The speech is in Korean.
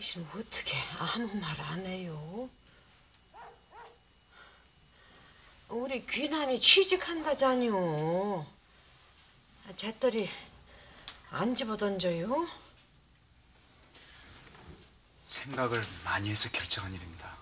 당신 어떻게 아무 말 안 해요? 우리 귀남이 취직한다잖요. 제떨이 안 집어던져요? 생각을 많이 해서 결정한 일입니다.